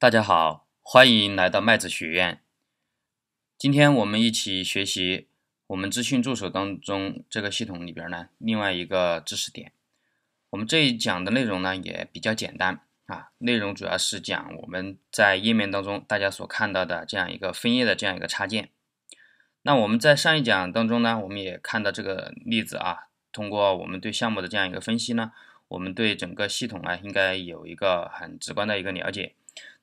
大家好，欢迎来到麦子学院。今天我们一起学习我们资讯助手当中这个系统里边呢另外一个知识点。我们这一讲的内容呢也比较简单啊，内容主要是讲我们在页面当中大家所看到的这样一个分页的这样一个插件。那我们在上一讲当中呢，我们也看到这个例子啊，通过我们对项目的这样一个分析呢，我们对整个系统呢应该有一个很直观的一个了解。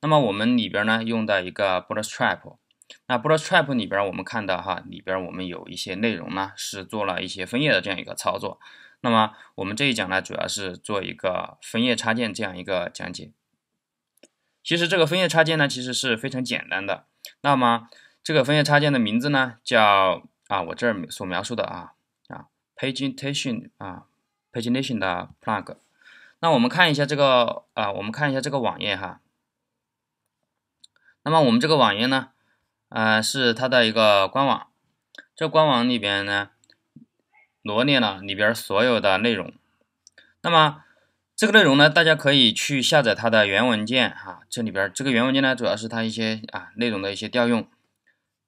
那么我们里边呢用的一个 Bootstrap，那 Bootstrap 里边我们看到哈，里边我们有一些内容呢是做了一些分页的这样一个操作。那么我们这一讲呢主要是做一个分页插件这样一个讲解。其实这个分页插件呢其实是非常简单的。那么这个分页插件的名字呢叫啊我这儿所描述的啊啊 Pagination 啊 Pagination 的 Plug。那我们看一下这个啊我们看一下这个网页哈。那么我们这个网页呢，呃，是它的一个官网。这官网里边呢，罗列了里边所有的内容。那么这个内容呢，大家可以去下载它的原文件哈。这里边这个原文件呢，主要是它一些啊内容的一些调用。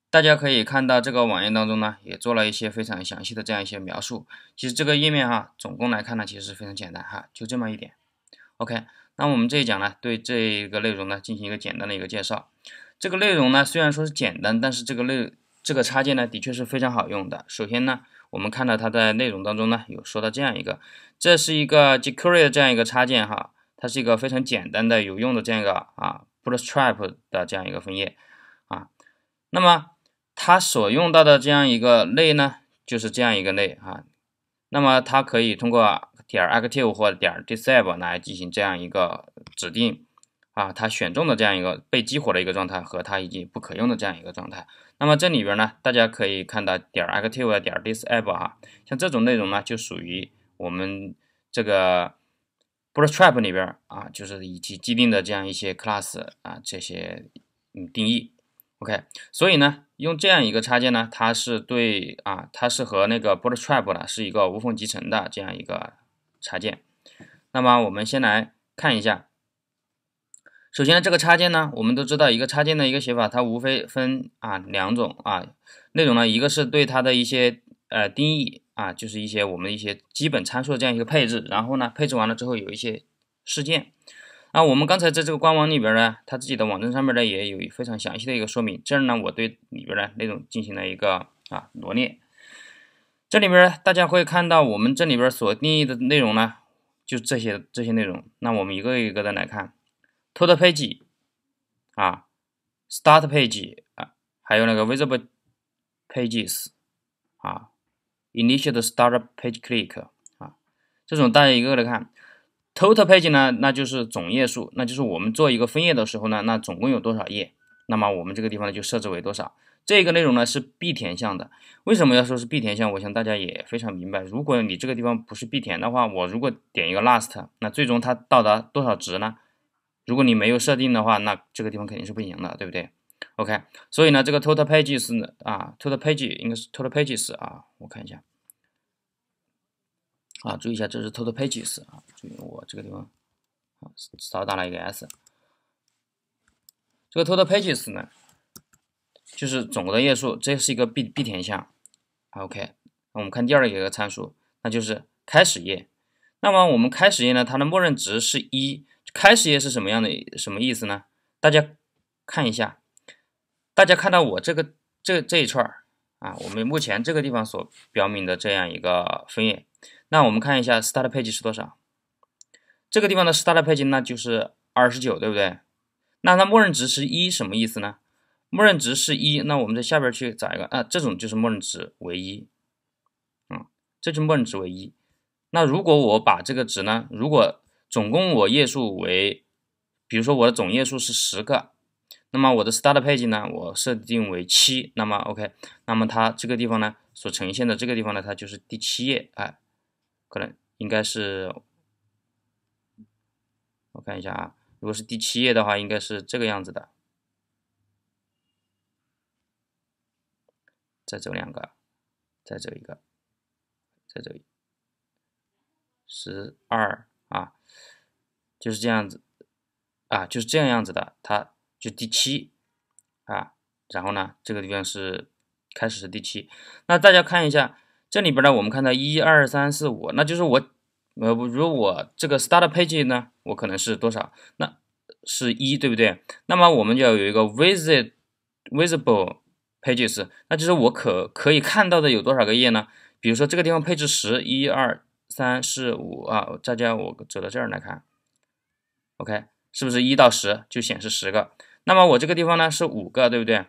大家可以看到这个网页当中呢，也做了一些非常详细的这样一些描述。其实这个页面哈，总共来看呢，其实是非常简单哈，就这么一点。OK。那我们这一讲呢，对这一个内容呢进行一个简单的一个介绍。这个内容呢虽然说是简单，但是这个内这个插件呢的确是非常好用的。首先呢，我们看到它在内容当中呢有说到这样一个，这是一个 jQuery 的这样一个插件哈，它是一个非常简单的有用的这样一个啊 Bootstrap 的这样一个分页啊。那么它所用到的这样一个类呢，就是这样一个类啊。那么它可以通过点 active 或者点 disable 来进行这样一个指定啊，它选中的这样一个被激活的一个状态和它已经不可用的这样一个状态。那么这里边呢，大家可以看到点 active 点 disable 哈，像这种内容呢，就属于我们这个 Bootstrap 里边啊，就是以及既定的这样一些 class 啊这些嗯定义。OK，所以呢，用这样一个插件呢，它是对啊，它是和那个 Bootstrap 呢是一个无缝集成的这样一个插件。那么我们先来看一下，首先这个插件呢，我们都知道一个插件的一个写法，它无非分啊两种啊内容呢，一个是对它的一些呃定义啊，就是一些我们一些基本参数这样一个配置，然后呢配置完了之后有一些事件。啊，我们刚才在这个官网里边呢，它自己的网站上面呢也有非常详细的一个说明。这儿呢，我对里边的内容进行了一个啊罗列。这里边大家会看到，我们这里边所定义的内容呢，就这些这些内容。那我们一个一个的来看，total page 啊，start page 啊，还有那个 visible pages 啊，initial start page click 啊，这种大家一个个的看。Total page 呢，那就是总页数，那就是我们做一个分页的时候呢，那总共有多少页？那么我们这个地方呢就设置为多少？这个内容呢是必填项的。为什么要说是必填项？我想大家也非常明白。如果你这个地方不是必填的话，我如果点一个 last，那最终它到达多少值呢？如果你没有设定的话，那这个地方肯定是不行的，对不对？OK，所以呢，这个 total pages 呢啊，total page 应该是 total pages 啊，我看一下。啊，注意一下，这是 total pages 啊，注意我这个地方啊少打了一个 s。这个 total pages 呢，就是总的页数，这是一个必必填项。OK，那我们看第二个一个参数，那就是开始页。那么我们开始页呢，它的默认值是一。开始页是什么样的？什么意思呢？大家看一下，大家看到我这个这这一串儿啊，我们目前这个地方所标明的这样一个分页。那我们看一下 start page 是多少？这个地方的 start page 那就是二十九，对不对？那它默认值是一，什么意思呢？默认值是一，那我们在下边去找一个啊，这种就是默认值为一，嗯，这就默认值为一。那如果我把这个值呢，如果总共我页数为，比如说我的总页数是十个，那么我的 start page 呢，我设定为七，那么 OK，那么它这个地方呢，所呈现的这个地方呢，它就是第七页，哎。可能应该是，我看一下啊，如果是第七页的话，应该是这个样子的。再走两个，再走一个，再走一，十二啊，就是这样子啊，就是这样样子的。它就第七啊，然后呢，这个地方是开始是第七。那大家看一下这里边呢，我们看到一二三四五，那就是我呃，如果这个 start page 呢，我可能是多少？那是一对不对？那么我们就要有一个 visit visible pages，那就是我可可以看到的有多少个页呢？比如说这个地方配置十一二三四五啊，大家我走到这儿来看，OK，是不是一到十就显示十个？那么我这个地方呢是五个，对不对？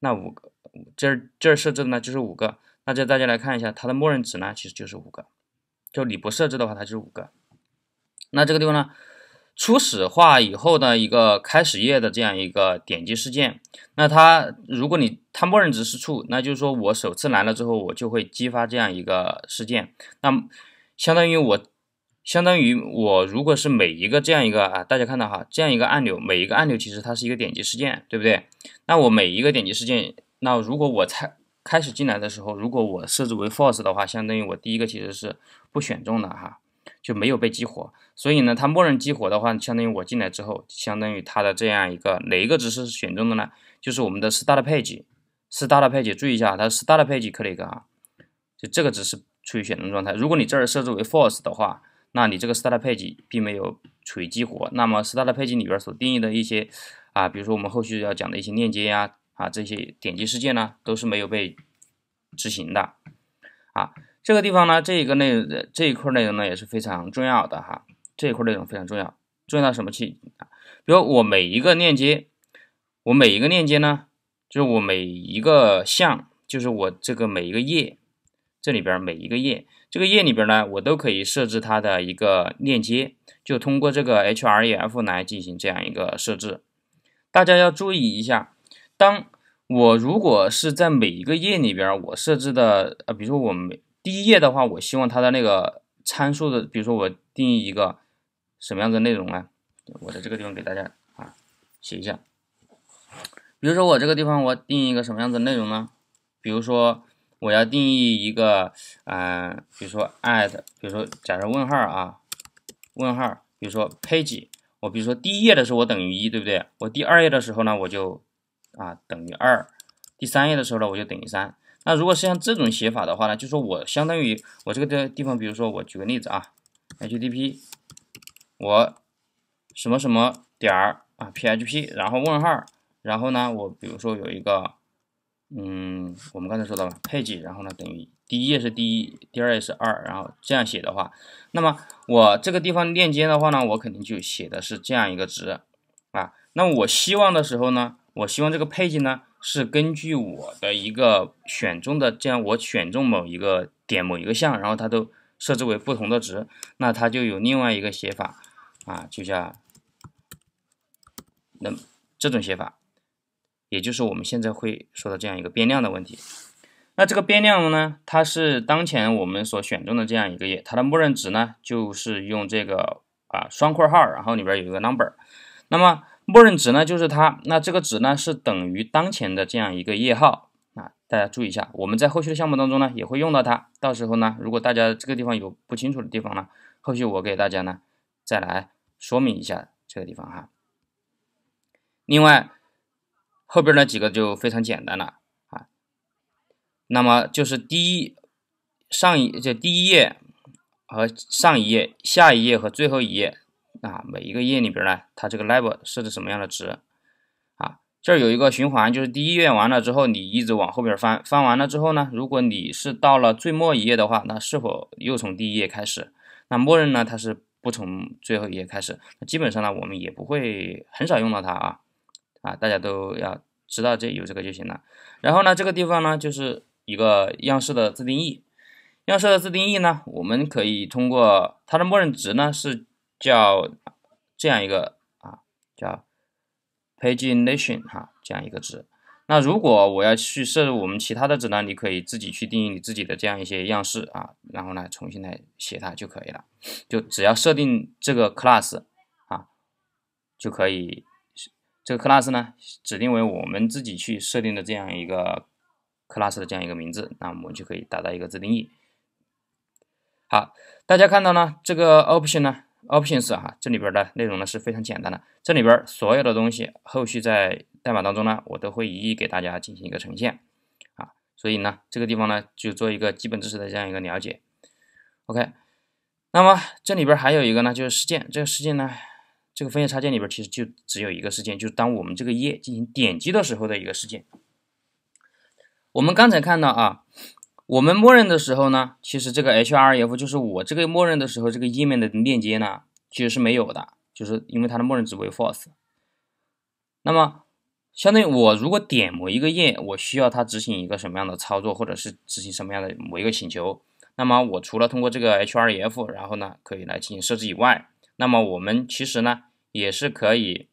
那五个这儿这儿设置的呢就是五个，那就大家来看一下它的默认值呢其实就是五个，就你不设置的话它就是五个。那这个地方呢？初始化以后的一个开始页的这样一个点击事件，那它如果你它默认值是 true，那就是说我首次来了之后，我就会激发这样一个事件。那相当于我，相当于我如果是每一个这样一个啊，大家看到哈，这样一个按钮，每一个按钮其实它是一个点击事件，对不对？那我每一个点击事件，那如果我才开始进来的时候，如果我设置为 false 的话，相当于我第一个其实是不选中的哈。就没有被激活，所以呢，它默认激活的话，相当于我进来之后，相当于它的这样一个哪一个值是选中的呢？就是我们的 start page，start page，注意一下，它 start page click 啊，就这个值是处于选中状态。如果你这儿设置为 false 的话，那你这个 start page 并没有处于激活，那么 start page 里边所定义的一些啊，比如说我们后续要讲的一些链接呀，啊这些点击事件呢，都是没有被执行的啊。这个地方呢，这一个内这一块内容呢也是非常重要的哈，这一块内容非常重要，重要到什么去？比如我每一个链接，我每一个链接呢，就是我每一个项，就是我这个每一个页，这里边每一个页，这个页里边呢，我都可以设置它的一个链接，就通过这个 href 来进行这样一个设置。大家要注意一下，当我如果是在每一个页里边，我设置的呃，比如说我每。第一页的话，我希望它的那个参数的，比如说我定义一个什么样的内容呢？我在这个地方给大家啊写一下。比如说我这个地方我定义一个什么样的内容呢？比如说我要定义一个，嗯，比如说 at，比如说假设问号啊，问号，比如说 page，我比如说第一页的时候我等于一对不对？我第二页的时候呢我就啊等于二，第三页的时候呢我就等于三。那如果是像这种写法的话呢，就说我相当于我这个地地方，比如说我举个例子啊，HTTP，我什么什么点儿啊，PHP，然后问号，然后呢，我比如说有一个，嗯，我们刚才说到了 page，然后呢等于第一页是第一，第二页是二，然后这样写的话，那么我这个地方链接的话呢，我肯定就写的是这样一个值啊。那我希望的时候呢，我希望这个 page 呢。是根据我的一个选中的，这样我选中某一个点某一个项，然后它都设置为不同的值，那它就有另外一个写法啊，就叫那这种写法，也就是我们现在会说的这样一个变量的问题。那这个变量呢，它是当前我们所选中的这样一个页，它的默认值呢就是用这个啊双括号，然后里边有一个 number，那么。默认值呢就是它，那这个值呢是等于当前的这样一个页号啊，大家注意一下，我们在后续的项目当中呢也会用到它，到时候呢如果大家这个地方有不清楚的地方呢，后续我给大家呢再来说明一下这个地方哈。另外后边那几个就非常简单了啊，那么就是第一上一就第一页和上一页、下一页和最后一页。啊，每一个页里边呢，它这个 level 设置什么样的值？啊，这儿有一个循环，就是第一页完了之后，你一直往后边翻，翻完了之后呢，如果你是到了最末一页的话，那是否又从第一页开始？那默认呢，它是不从最后一页开始。那基本上呢，我们也不会很少用到它啊，啊，大家都要知道这有这个就行了。然后呢，这个地方呢，就是一个样式的自定义。样式的自定义呢，我们可以通过它的默认值呢是。叫这样一个啊，叫 pagination 哈，这样一个值。那如果我要去设置我们其他的值呢，你可以自己去定义你自己的这样一些样式啊，然后呢重新来写它就可以了。就只要设定这个 class 啊，就可以。这个 class 呢指定为我们自己去设定的这样一个 class 的这样一个名字，那我们就可以达到一个自定义。好，大家看到呢这个 option 呢？Options 哈，这里边的内容呢是非常简单的，这里边所有的东西后续在代码当中呢，我都会一一给大家进行一个呈现啊，所以呢，这个地方呢就做一个基本知识的这样一个了解。OK，那么这里边还有一个呢，就是事件，这个事件呢，这个分页插件里边其实就只有一个事件，就是当我们这个页进行点击的时候的一个事件。我们刚才看到啊。我们默认的时候呢，其实这个 href 就是我这个默认的时候，这个页面的链接呢，其实是没有的，就是因为它的默认值为 false。那么，相当于我如果点某一个页，我需要它执行一个什么样的操作，或者是执行什么样的某一个请求，那么我除了通过这个 href，然后呢可以来进行设置以外，那么我们其实呢也是可以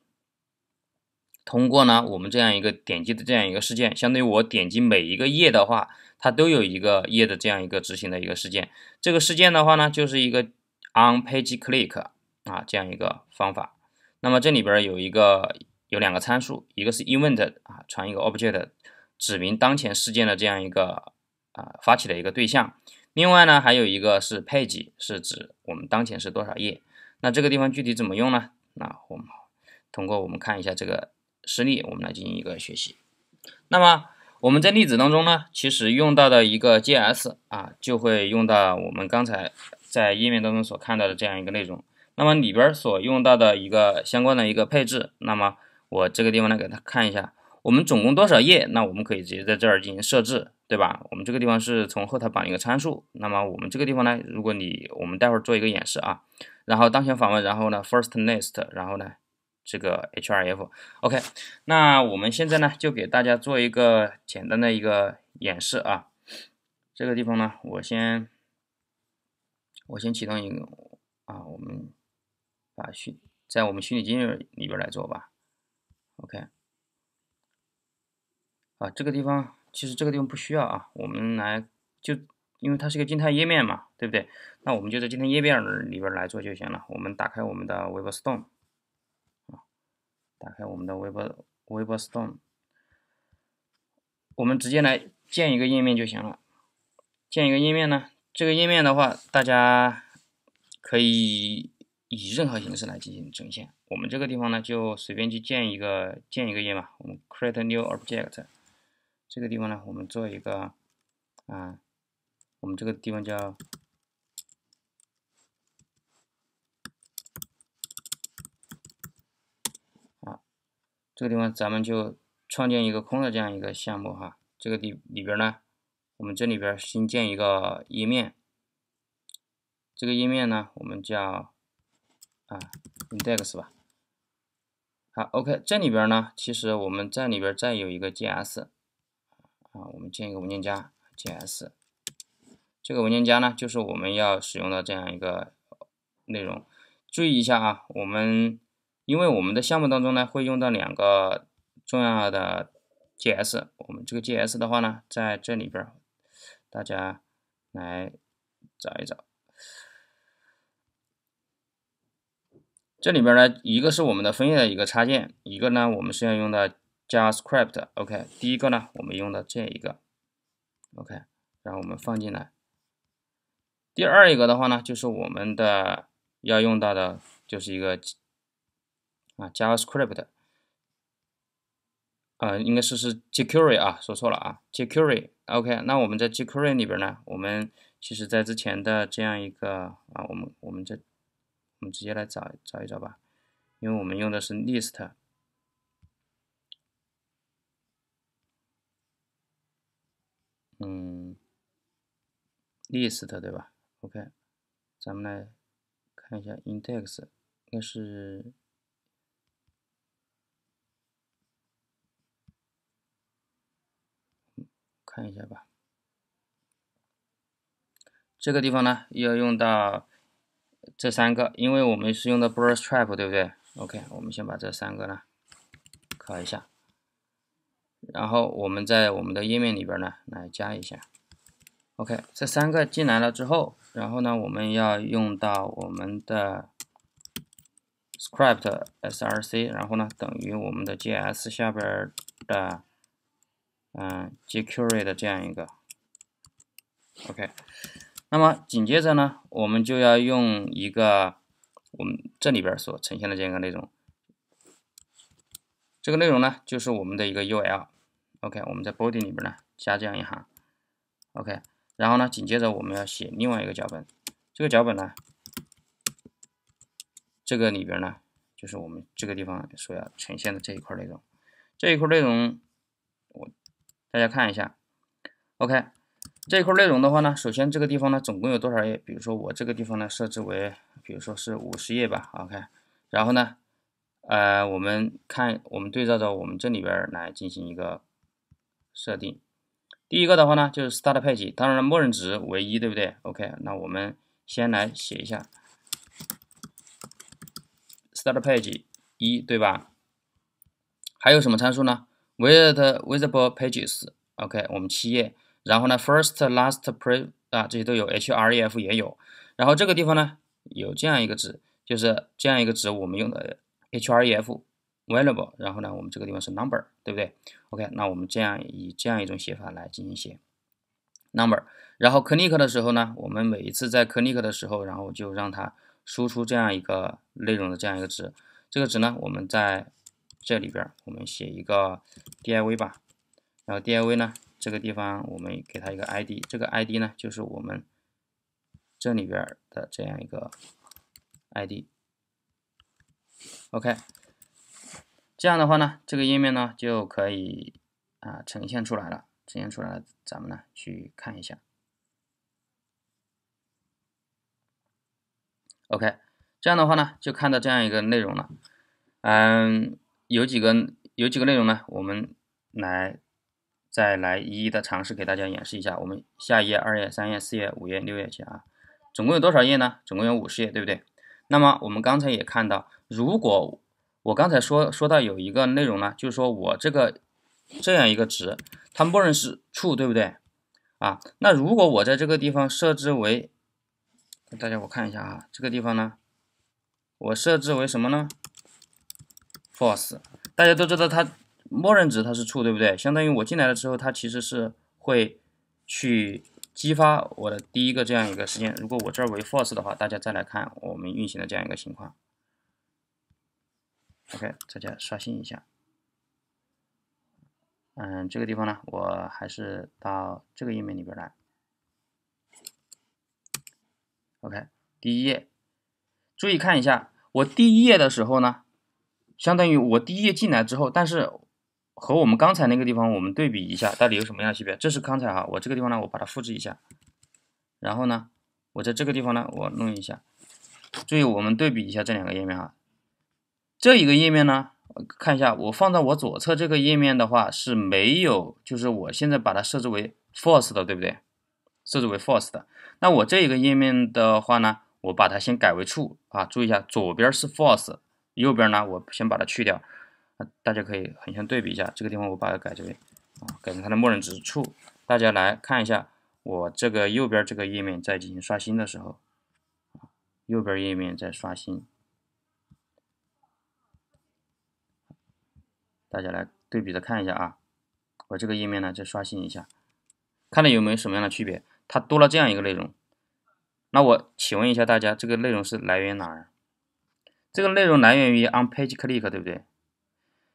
通过呢我们这样一个点击的这样一个事件，相当于我点击每一个页的话。它都有一个页的这样一个执行的一个事件，这个事件的话呢，就是一个 on page click 啊这样一个方法。那么这里边有一个有两个参数，一个是 event 啊传一个 object 指明当前事件的这样一个啊发起的一个对象。另外呢，还有一个是 page 是指我们当前是多少页。那这个地方具体怎么用呢？那我们通过我们看一下这个实例，我们来进行一个学习。那么我们在例子当中呢，其实用到的一个 JS 啊，就会用到我们刚才在页面当中所看到的这样一个内容。那么里边所用到的一个相关的一个配置，那么我这个地方呢给它看一下，我们总共多少页？那我们可以直接在这儿进行设置，对吧？我们这个地方是从后台绑一个参数。那么我们这个地方呢，如果你我们待会儿做一个演示啊，然后当前访问，然后呢 first list，然后呢。这个 HRF，OK，那我们现在呢就给大家做一个简单的一个演示啊。这个地方呢，我先我先启动一个啊，我们把虚在我们虚拟机里边来做吧，OK。啊，这个地方其实这个地方不需要啊，我们来就因为它是一个静态页面嘛，对不对？那我们就在静态页面里边来做就行了。我们打开我们的 WebStorm。打开我们的 Web WebStorm，我们直接来建一个页面就行了。建一个页面呢，这个页面的话，大家可以以任何形式来进行呈现。我们这个地方呢，就随便去建一个建一个页嘛。我们 Create New Object，这个地方呢，我们做一个啊，我们这个地方叫。这个地方咱们就创建一个空的这样一个项目哈，这个里里边呢，我们这里边新建一个页面，这个页面呢，我们叫啊 index 吧。好，OK，这里边呢，其实我们在里边再有一个 JS 啊，我们建一个文件夹 JS，这个文件夹呢，就是我们要使用的这样一个内容。注意一下啊，我们。因为我们的项目当中呢，会用到两个重要的 JS。我们这个 JS 的话呢，在这里边，大家来找一找。这里边呢，一个是我们的分页的一个插件，一个呢，我们是要用的 JavaScript。OK，第一个呢，我们用的这一个，OK，然后我们放进来。第二一个的话呢，就是我们的要用到的，就是一个。啊，JavaScript，啊，应该是是 jQuery 啊，说错了啊，jQuery，OK，那我们在 jQuery 里边呢，我们其实在之前的这样一个啊，我们我们这我们直接来找找一找吧，因为我们用的是 list，嗯，list 对吧？OK，咱们来看一下 index，应该是。看一下吧，这个地方呢要用到这三个，因为我们是用的 Bootstrap，对不对？OK，我们先把这三个呢考一下，然后我们在我们的页面里边呢来加一下。OK，这三个进来了之后，然后呢我们要用到我们的 Script src，然后呢等于我们的 JS 下边的。嗯，jQuery 的这样一个，OK，那么紧接着呢，我们就要用一个我们这里边所呈现的这样一个内容。这个内容呢，就是我们的一个 UL。OK，我们在 body 里边呢加这样一行。OK，然后呢，紧接着我们要写另外一个脚本。这个脚本呢，这个里边呢，就是我们这个地方所要呈现的这一块内容。这一块内容，大家看一下。OK，这一块内容的话呢，首先这个地方呢，总共有多少页？比如说我这个地方呢，设置为，比如说是五十页吧。OK，然后呢？呃，我们看，我们对照着我们这里边来进行一个设定。第一个的话呢，就是 start page，当然默认值为一，对不对？OK，那我们先来写一下 start page 一对吧？还有什么参数呢？with visible pages，OK，我们七页。然后呢，first、last、pre 啊，这些都有，href 也有。然后这个地方呢，有这样一个值，就是这样一个值，我们用的。href valuable，然后呢，我们这个地方是 number，对不对？OK，那我们这样以这样一种写法来进行写 number，然后 click 的时候呢，我们每一次在 click 的时候，然后就让它输出这样一个内容的这样一个值，这个值呢，我们在这里边我们写一个 div 吧，然后 div 呢，这个地方我们给它一个 id，这个 id 呢就是我们这里边的这样一个 id。OK，这样的话呢，这个页面呢就可以啊呈现出来了，呈现出来了，咱们呢去看一下。OK，这样的话呢就看到这样一个内容了。嗯，有几个有几个内容呢，我们来再来一一的尝试给大家演示一下。我们下一页、二页、三页、四页、五页、六页去啊，总共有多少页呢？总共有五十页，对不对？那么我们刚才也看到。如果我刚才说说到有一个内容呢，就是说我这个这样一个值，它默认是 true，对不对？啊，那如果我在这个地方设置为，大家我看一下啊，这个地方呢，我设置为什么呢？false，大家都知道它默认值它是 true，对不对？相当于我进来了之后，它其实是会去激发我的第一个这样一个事件。如果我这儿为 false 的话，大家再来看我们运行的这样一个情况。OK，大家刷新一下。嗯，这个地方呢，我还是到这个页面里边来。OK，第一页，注意看一下，我第一页的时候呢，相当于我第一页进来之后，但是和我们刚才那个地方我们对比一下，到底有什么样的区别？这是刚才哈，我这个地方呢，我把它复制一下，然后呢，我在这个地方呢，我弄一下，注意我们对比一下这两个页面哈。这一个页面呢，看一下，我放在我左侧这个页面的话是没有，就是我现在把它设置为 false 的，对不对？设置为 false 的。那我这一个页面的话呢，我把它先改为 true 啊，注意一下，左边是 false，右边呢，我先把它去掉。大家可以横向对比一下，这个地方我把它改为啊，改成它的默认值 true。大家来看一下，我这个右边这个页面在进行刷新的时候，右边页面在刷新。大家来对比着看一下啊，我这个页面呢再刷新一下，看到有没有什么样的区别？它多了这样一个内容。那我请问一下大家，这个内容是来源于哪儿？这个内容来源于 on page click，对不对？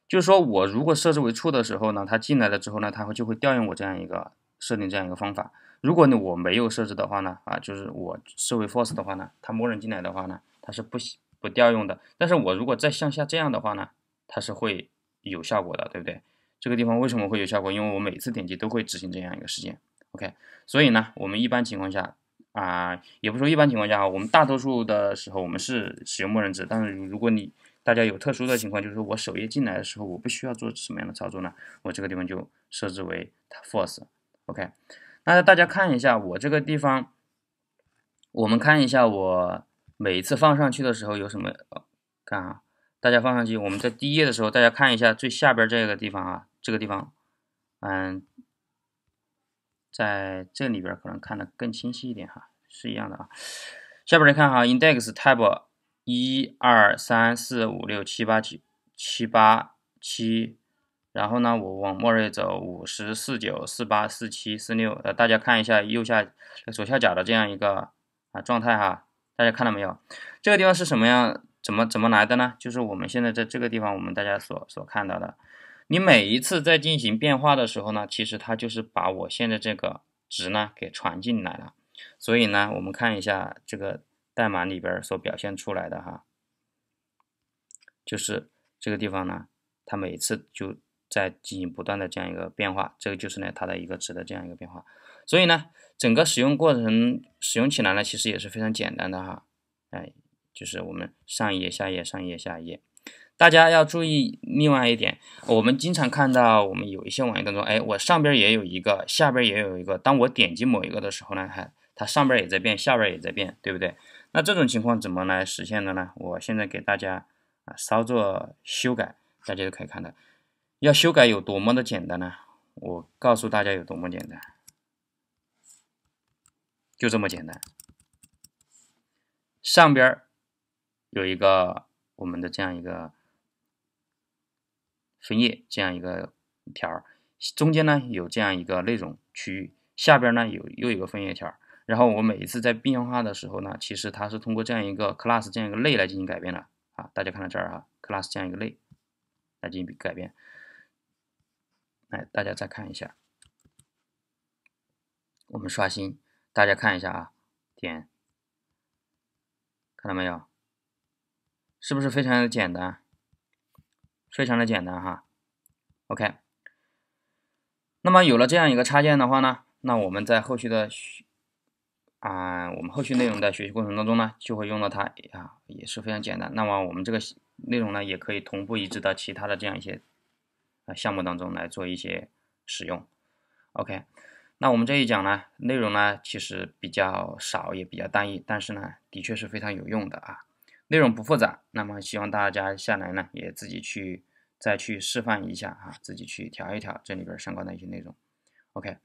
就是说我如果设置为 true 的时候呢，它进来了之后呢，它会就会调用我这样一个设定这样一个方法。如果呢我没有设置的话呢，啊，就是我设为 false 的话呢，它默认进来的话呢，它是不不调用的。但是我如果再向下这样的话呢，它是会。有效果的，对不对？这个地方为什么会有效果？因为我每次点击都会执行这样一个事件，OK。所以呢，我们一般情况下啊，也不说一般情况下，我们大多数的时候我们是使用默认值。但是如果你大家有特殊的情况，就是说我首页进来的时候，我不需要做什么样的操作呢？我这个地方就设置为 false，OK。那大家看一下我这个地方，我们看一下我每一次放上去的时候有什么，看啊。大家放上去，我们在第一页的时候，大家看一下最下边这个地方啊，这个地方，嗯，在这里边可能看的更清晰一点哈，是一样的啊。下边来看哈，index tab 一二三四五六七八九七八七，然后呢，我往末日走五十四九四八四七四六，呃，大家看一下右下左下角的这样一个啊状态哈，大家看到没有？这个地方是什么样？怎么怎么来的呢？就是我们现在在这个地方，我们大家所所看到的。你每一次在进行变化的时候呢，其实它就是把我现在这个值呢给传进来了。所以呢，我们看一下这个代码里边所表现出来的哈，就是这个地方呢，它每次就在进行不断的这样一个变化，这个就是呢它的一个值的这样一个变化。所以呢，整个使用过程使用起来呢，其实也是非常简单的哈。哎，就是我们上一页、下一页、上一页、下一页。大家要注意另外一点，我们经常看到我们有一些网页当中，哎，我上边也有一个，下边也有一个。当我点击某一个的时候呢，还它上边也在变，下边也在变，对不对？那这种情况怎么来实现的呢？我现在给大家啊稍作修改，大家就可以看到，要修改有多么的简单呢？我告诉大家有多么简单，就这么简单。上边有一个我们的这样一个分页，这样一个条中间呢有这样一个内容区域，下边呢有又一个分页条然后我每一次在变化的时候呢，其实它是通过这样一个 class 这样一个类来进行改变的啊。大家看到这儿啊，class 这样一个类来进行改变。来，大家再看一下，我们刷新，大家看一下啊，点。看到没有？是不是非常的简单？非常的简单哈。OK。那么有了这样一个插件的话呢，那我们在后续的啊，我们后续内容的学习过程当中呢，就会用到它啊，也是非常简单。那么我们这个内容呢，也可以同步移植到其他的这样一些啊项目当中来做一些使用。OK。那我们这一讲呢，内容呢其实比较少，也比较单一，但是呢，的确是非常有用的啊。内容不复杂，那么希望大家下来呢，也自己去再去示范一下啊，自己去调一调这里边相关的一些内容。OK，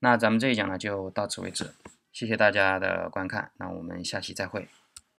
那咱们这一讲呢就到此为止，谢谢大家的观看，那我们下期再会。